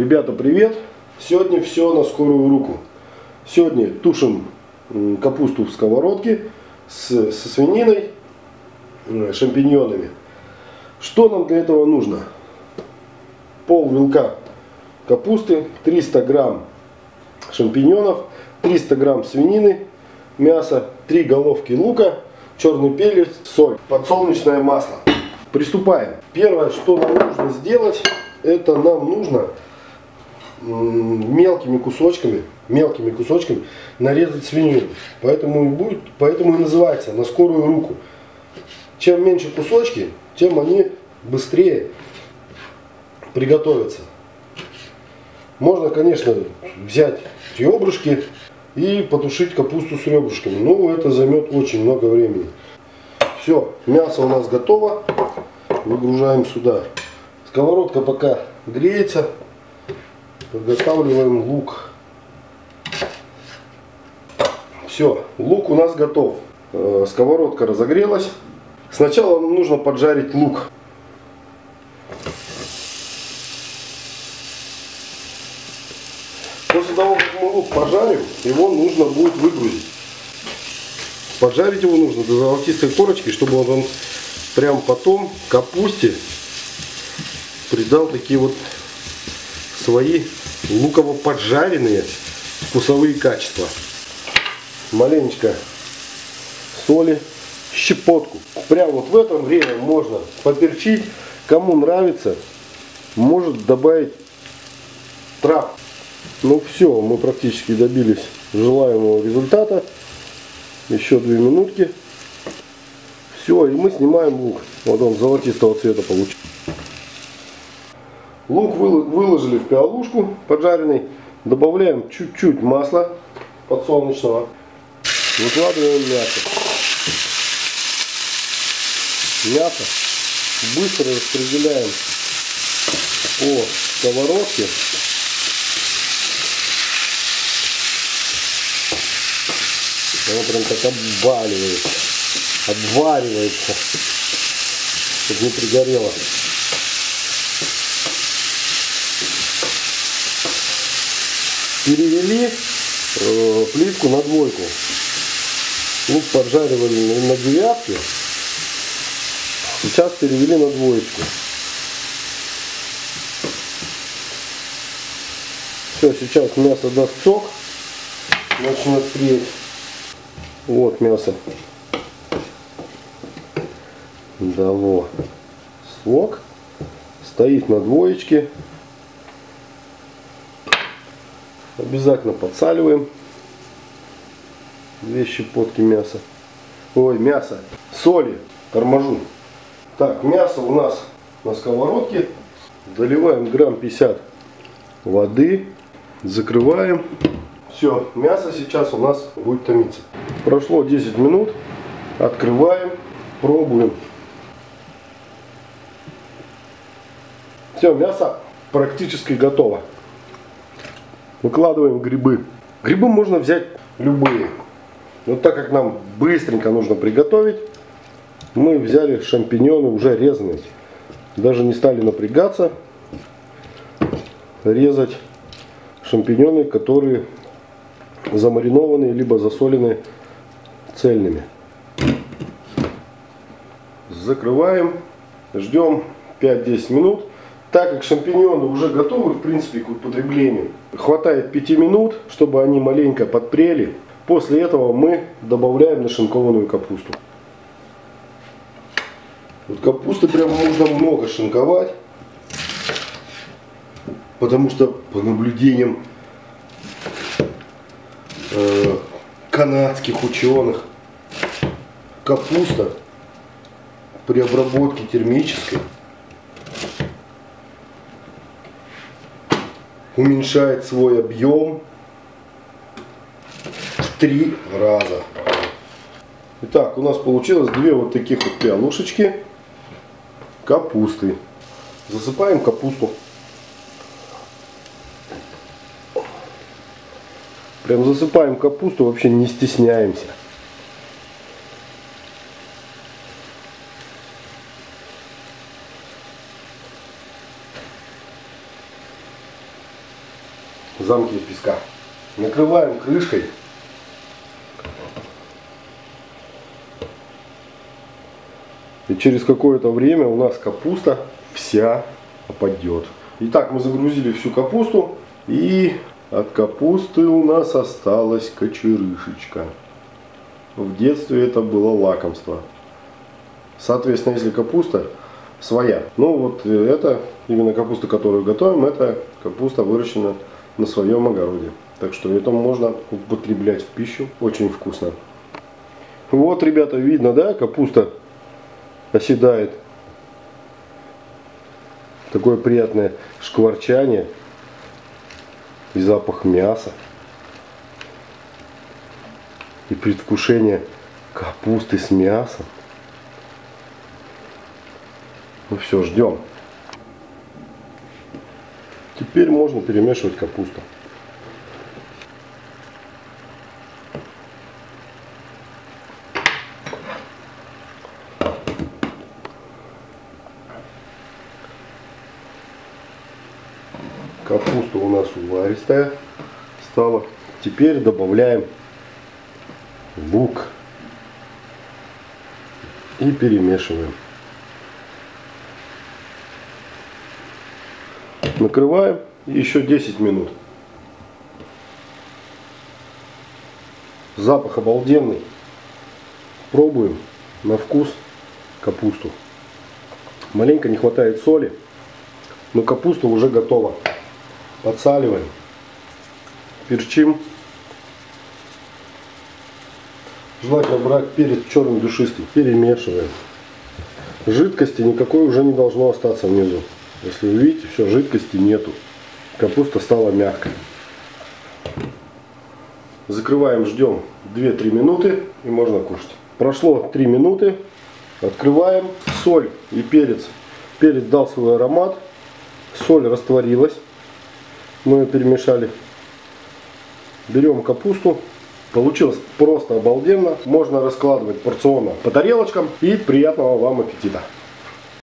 Ребята, привет! Сегодня все на скорую руку. Сегодня тушим капусту в сковородке с, со свининой, э, шампиньонами. Что нам для этого нужно? Пол вилка капусты, 300 грамм шампиньонов, 300 грамм свинины, мясо, 3 головки лука, черный перец, соль, подсолнечное масло. Приступаем. Первое, что нам нужно сделать, это нам нужно мелкими кусочками, мелкими кусочками нарезать свинину. Поэтому и будет, поэтому и называется на скорую руку. Чем меньше кусочки, тем они быстрее приготовятся. Можно, конечно, взять ребрышки и потушить капусту с ребрышками. Но это займет очень много времени. Все, мясо у нас готово. Выгружаем сюда. Сковородка пока греется. Подготавливаем лук. Все, лук у нас готов. Э, сковородка разогрелась. Сначала нам нужно поджарить лук. После того, как мы лук пожарим, его нужно будет выгрузить. Поджарить его нужно до золотистой корочки, чтобы он прям потом капусте придал такие вот свои луково-поджаренные вкусовые качества. Маленечко соли, щепотку. Прямо вот в это время можно поперчить. Кому нравится, может добавить трав. Ну все, мы практически добились желаемого результата. Еще две минутки. Все, и мы снимаем лук. Вот он золотистого цвета получился. Лук выложили в пиалушку поджаренный. Добавляем чуть-чуть масла подсолнечного. Выкладываем мясо. Мясо быстро распределяем по сковородке. Оно прям так обваливается, обваривается, чтобы не пригорело. Перевели э, плитку на двойку. Лук поджаривали на девятке. Сейчас перевели на двоечку. Все, сейчас мясо даст сок, начнет преть. Вот мясо. Дало сок. Стоит на двоечке. Обязательно подсаливаем. Две щепотки мяса. Ой, мясо. Соли. Торможу. Так, мясо у нас на сковородке. Доливаем грамм 50 воды. Закрываем. Все, мясо сейчас у нас будет томиться. Прошло 10 минут. Открываем, пробуем. Все, мясо практически готово. Выкладываем грибы. Грибы можно взять любые. Но так как нам быстренько нужно приготовить, мы взяли шампиньоны уже резанные. Даже не стали напрягаться резать шампиньоны, которые замаринованные либо засоленные цельными. Закрываем, ждем 5-10 минут. Так как шампиньоны уже готовы, в принципе, к употреблению, хватает 5 минут, чтобы они маленько подпрели. После этого мы добавляем нашинкованную капусту. Вот капусты прям можно много шинковать, потому что по наблюдениям э, канадских ученых капуста при обработке термической уменьшает свой объем в три раза. Итак, у нас получилось две вот таких вот пиалушечки капусты. Засыпаем капусту. Прям засыпаем капусту, вообще не стесняемся. Замки из песка. Накрываем крышкой. И через какое-то время у нас капуста вся опадет. Итак, мы загрузили всю капусту. И от капусты у нас осталась кочерышечка. В детстве это было лакомство. Соответственно, если капуста своя. Ну вот э, это, именно капуста, которую готовим, это капуста выращена на своем огороде. Так что это можно употреблять в пищу. Очень вкусно. Вот, ребята, видно, да, капуста оседает. Такое приятное шкварчание и запах мяса. И предвкушение капусты с мясом. Ну все, ждем. Теперь можно перемешивать капусту. Капуста у нас уваристая стала. Теперь добавляем лук и перемешиваем. Накрываем еще 10 минут. Запах обалденный. Пробуем на вкус капусту. Маленько не хватает соли, но капуста уже готова. Подсаливаем, перчим. Желательно брать перец черный душистый. Перемешиваем. Жидкости никакой уже не должно остаться внизу. Если вы видите, все, жидкости нету. Капуста стала мягкой. Закрываем, ждем 2-3 минуты и можно кушать. Прошло 3 минуты. Открываем. Соль и перец. Перец дал свой аромат. Соль растворилась мы ее перемешали. Берем капусту. Получилось просто обалденно. Можно раскладывать порционно по тарелочкам. И приятного вам аппетита!